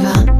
Yeah.